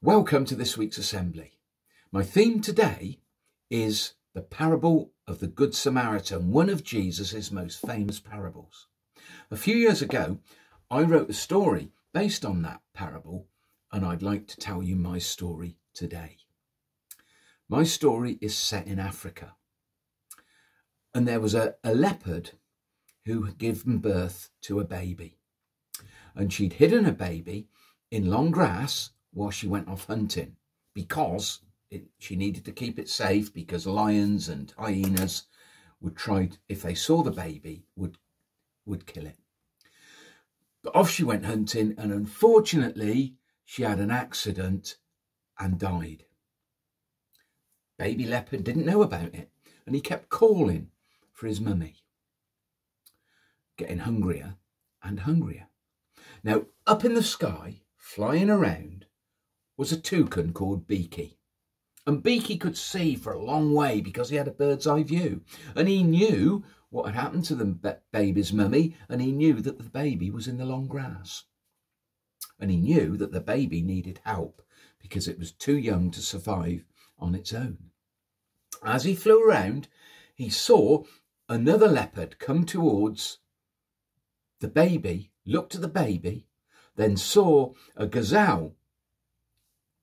Welcome to this week's assembly. My theme today is the parable of the Good Samaritan, one of Jesus' most famous parables. A few years ago, I wrote a story based on that parable, and I'd like to tell you my story today. My story is set in Africa, and there was a, a leopard who had given birth to a baby, and she'd hidden a baby in long grass while she went off hunting because it, she needed to keep it safe because lions and hyenas would try if they saw the baby would would kill it. But off she went hunting and unfortunately she had an accident and died. Baby leopard didn't know about it and he kept calling for his mummy getting hungrier and hungrier. Now up in the sky flying around was a toucan called Beaky. And Beaky could see for a long way because he had a bird's eye view. And he knew what had happened to the baby's mummy, and he knew that the baby was in the long grass. And he knew that the baby needed help because it was too young to survive on its own. As he flew around, he saw another leopard come towards the baby, looked at the baby, then saw a gazelle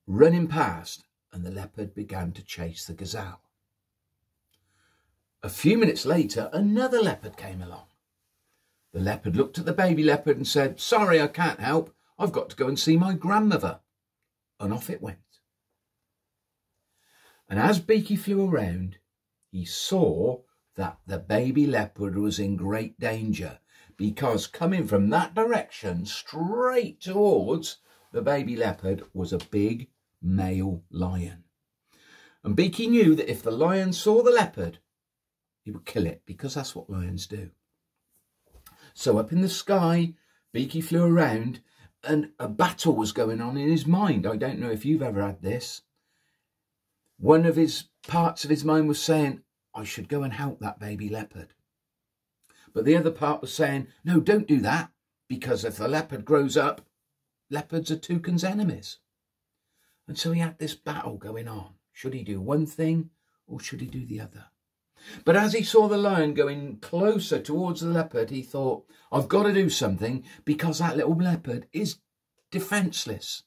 running past, and the leopard began to chase the gazelle. A few minutes later, another leopard came along. The leopard looked at the baby leopard and said, Sorry, I can't help. I've got to go and see my grandmother. And off it went. And as Beaky flew around, he saw that the baby leopard was in great danger because coming from that direction straight towards the baby leopard was a big male lion. And Beaky knew that if the lion saw the leopard, he would kill it because that's what lions do. So up in the sky, Beaky flew around and a battle was going on in his mind. I don't know if you've ever had this. One of his parts of his mind was saying, I should go and help that baby leopard. But the other part was saying, no, don't do that because if the leopard grows up, leopards are toucan's enemies. And so he had this battle going on. Should he do one thing or should he do the other? But as he saw the lion going closer towards the leopard, he thought, I've got to do something because that little leopard is defenceless.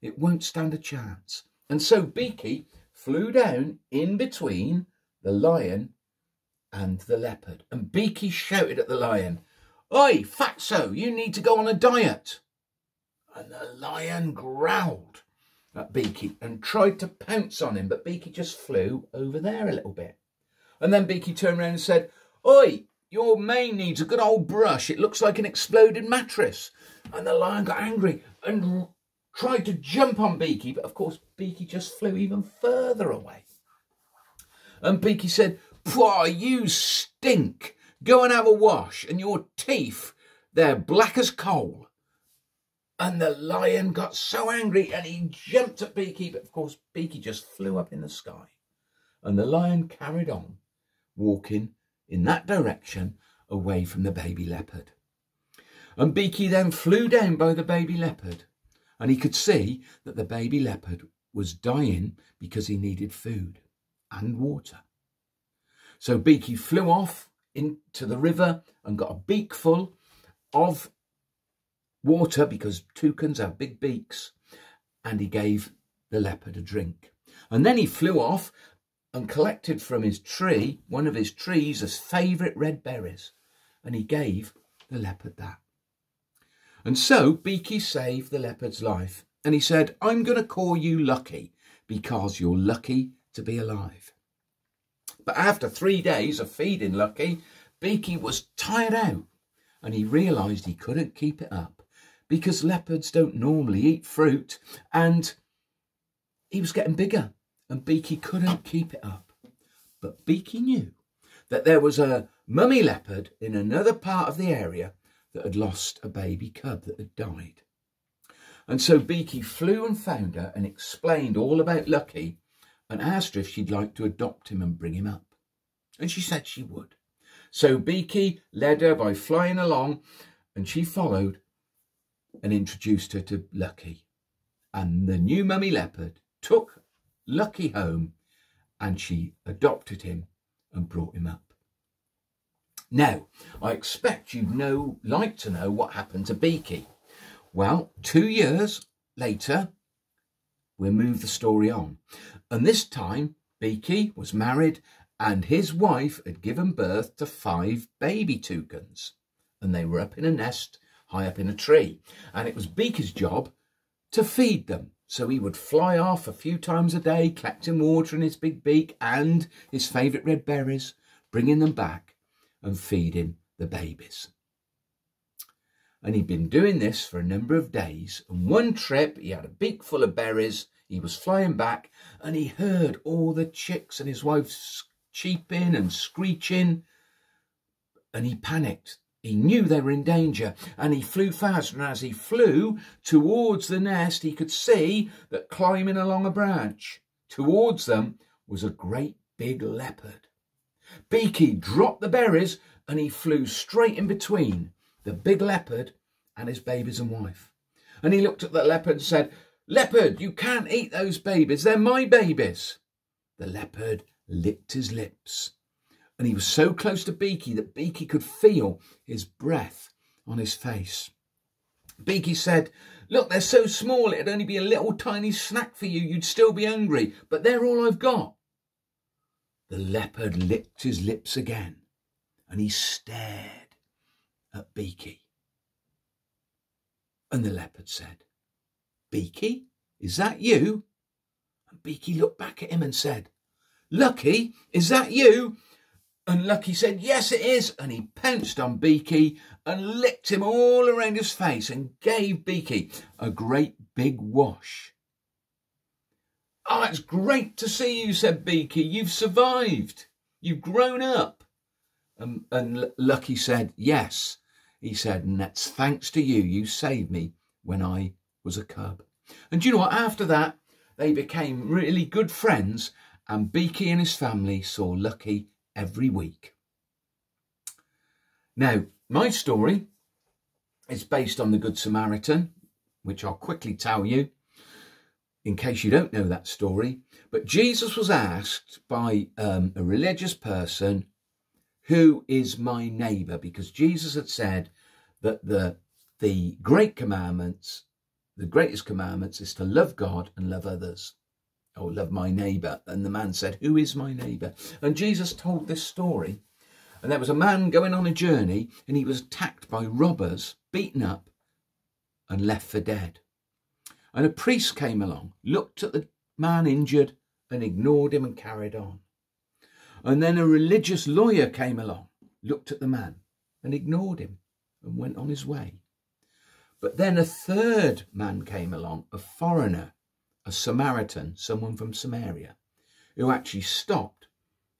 It won't stand a chance. And so Beaky flew down in between the lion and the leopard. And Beaky shouted at the lion, Oi, fatso, you need to go on a diet. And the lion growled at Beaky and tried to pounce on him, but Beaky just flew over there a little bit. And then Beaky turned around and said, Oi, your mane needs a good old brush. It looks like an exploded mattress. And the lion got angry and tried to jump on Beaky, but of course Beaky just flew even further away. And Beaky said, Pwah, you stink. Go and have a wash, and your teeth, they're black as coal. And the lion got so angry and he jumped at Beaky, but of course Beaky just flew up in the sky. And the lion carried on, walking in that direction away from the baby leopard. And Beaky then flew down by the baby leopard, and he could see that the baby leopard was dying because he needed food and water. So Beaky flew off into the river and got a beak full of water because toucans have big beaks, and he gave the leopard a drink. And then he flew off and collected from his tree, one of his trees, his favourite red berries, and he gave the leopard that. And so Beaky saved the leopard's life, and he said, I'm going to call you lucky because you're lucky to be alive. But after three days of feeding Lucky, Beaky was tired out and he realised he couldn't keep it up because leopards don't normally eat fruit. And he was getting bigger and Beaky couldn't keep it up. But Beaky knew that there was a mummy leopard in another part of the area that had lost a baby cub that had died. And so Beaky flew and found her and explained all about Lucky and asked her if she'd like to adopt him and bring him up. And she said she would. So Beaky led her by flying along and she followed and introduced her to Lucky. And the new mummy leopard took Lucky home and she adopted him and brought him up. Now, I expect you'd know, like to know what happened to Beaky. Well, two years later, we'll move the story on. And this time, Beaky was married and his wife had given birth to five baby toucans. And they were up in a nest high up in a tree. And it was Beaky's job to feed them. So he would fly off a few times a day, collecting water in his big beak and his favourite red berries, bringing them back and feeding the babies. And he'd been doing this for a number of days. And one trip, he had a beak full of berries. He was flying back and he heard all the chicks and his wife cheeping and screeching. And he panicked. He knew they were in danger and he flew fast. And as he flew towards the nest, he could see that climbing along a branch towards them was a great big leopard. Beaky dropped the berries and he flew straight in between the big leopard and his babies and wife. And he looked at the leopard and said, Leopard, you can't eat those babies. They're my babies. The leopard licked his lips and he was so close to Beaky that Beaky could feel his breath on his face. Beaky said, Look, they're so small it'd only be a little tiny snack for you. You'd still be hungry, but they're all I've got. The leopard licked his lips again and he stared at Beaky. And the leopard said, Beaky, is that you? And Beaky looked back at him and said, Lucky, is that you? And Lucky said, Yes, it is. And he pounced on Beaky and licked him all around his face and gave Beaky a great big wash. Oh, it's great to see you, said Beaky. You've survived. You've grown up. Um, and, and Lucky said, Yes. He said, and that's thanks to you. You saved me when I was a cub. And you know what? After that, they became really good friends, and Beaky and his family saw Lucky every week. Now, my story is based on the Good Samaritan, which I'll quickly tell you in case you don't know that story. But Jesus was asked by um, a religious person, Who is my neighbour? Because Jesus had said that the, the great commandments, the greatest commandments is to love God and love others. Oh, love my neighbour. And the man said, Who is my neighbour? And Jesus told this story. And there was a man going on a journey and he was attacked by robbers, beaten up, and left for dead. And a priest came along, looked at the man injured, and ignored him and carried on. And then a religious lawyer came along, looked at the man, and ignored him, and went on his way. But then a third man came along, a foreigner, a Samaritan, someone from Samaria, who actually stopped,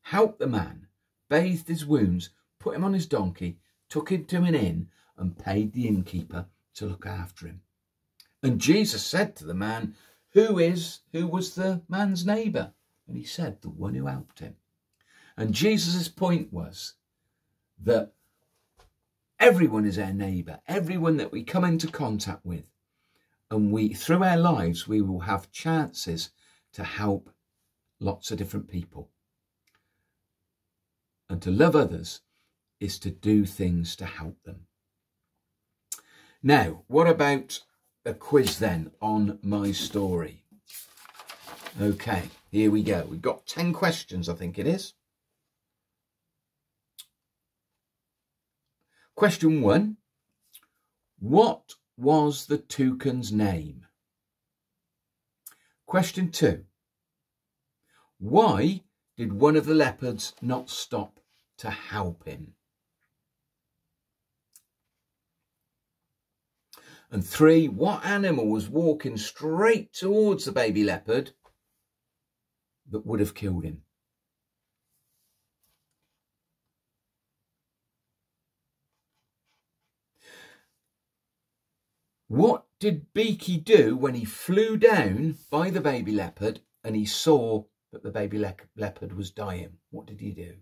helped the man, bathed his wounds, put him on his donkey, took him to an inn, and paid the innkeeper to look after him. And Jesus said to the man, Who is, who was the man's neighbour? And he said, The one who helped him. And Jesus' point was that everyone is our neighbour, everyone that we come into contact with and we through our lives we will have chances to help lots of different people. And to love others is to do things to help them. Now what about a quiz then on my story? Okay here we go. We've got 10 questions i think it is. Question one. What was the toucan's name? Question two. Why did one of the leopards not stop to help him? And three, what animal was walking straight towards the baby leopard that would have killed him? What did Beaky do when he flew down by the baby leopard and he saw that the baby le leopard was dying? What did he do?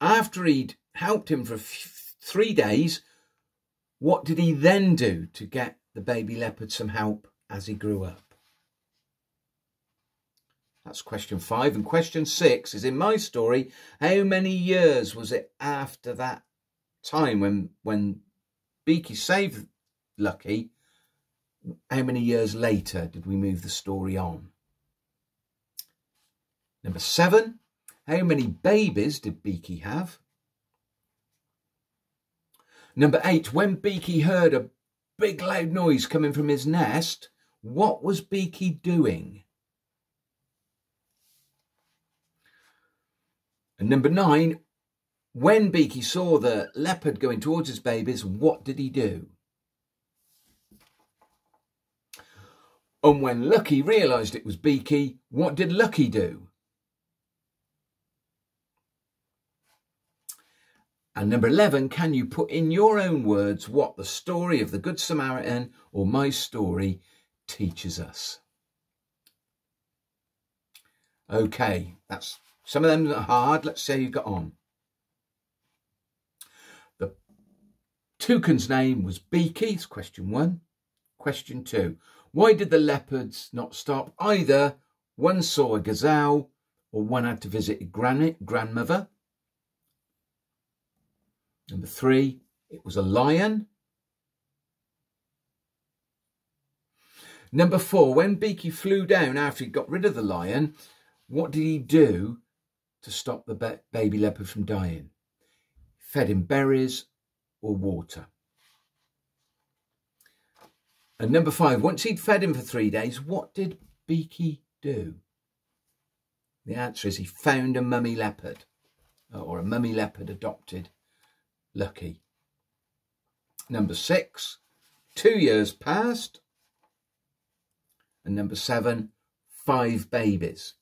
After he'd helped him for three days, what did he then do to get the baby leopard some help as he grew up? That's question five. And question six is in my story, how many years was it after that time when when Beaky saved Lucky? How many years later did we move the story on? Number seven, how many babies did Beaky have? Number eight, when Beaky heard a big loud noise coming from his nest, what was Beaky doing? And number nine, when Beaky saw the leopard going towards his babies, what did he do? And when Lucky realised it was Beaky, what did Lucky do? And number 11, can you put in your own words what the story of the Good Samaritan or my story teaches us? Okay, that's some of them are hard. Let's see how you got on. Toucan's name was Beaky. Question one. Question two. Why did the leopards not stop? Either one saw a gazelle or one had to visit a grandmother. Number three, it was a lion. Number four, when Beaky flew down after he got rid of the lion, what did he do to stop the baby leopard from dying. Fed him berries or water. And number five, once he'd fed him for three days, what did Beaky do? The answer is he found a mummy leopard, uh, or a mummy leopard adopted Lucky. Number six, two years passed. And number seven, five babies.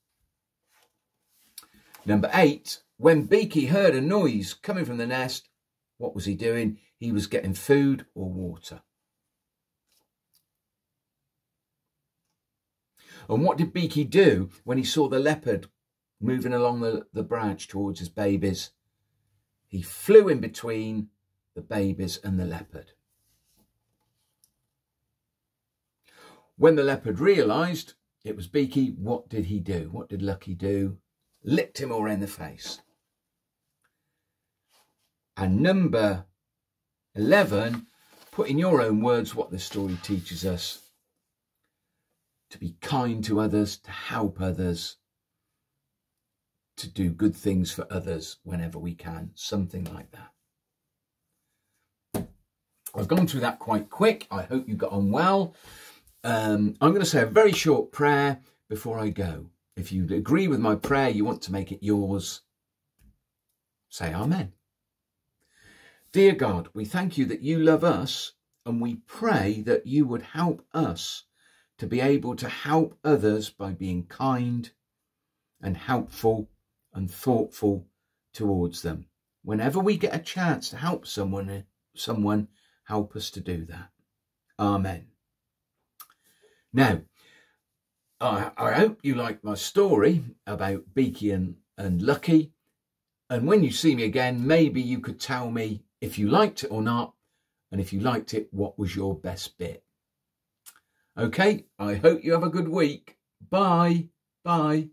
Number eight, when Beaky heard a noise coming from the nest, what was he doing? He was getting food or water. And what did Beaky do when he saw the leopard moving along the, the branch towards his babies? He flew in between the babies and the leopard. When the leopard realised it was Beaky, what did he do? What did Lucky do? licked him all in the face. And number 11, put in your own words what the story teaches us. To be kind to others, to help others, to do good things for others whenever we can, something like that. I've gone through that quite quick. I hope you got on well. Um, I'm going to say a very short prayer before I go. If you agree with my prayer, you want to make it yours, say Amen. Dear God, we thank you that you love us and we pray that you would help us to be able to help others by being kind and helpful and thoughtful towards them. Whenever we get a chance to help someone, someone help us to do that. Amen. Now, I, I hope you liked my story about Beaky and, and Lucky. And when you see me again, maybe you could tell me if you liked it or not. And if you liked it, what was your best bit? Okay, I hope you have a good week. Bye. Bye.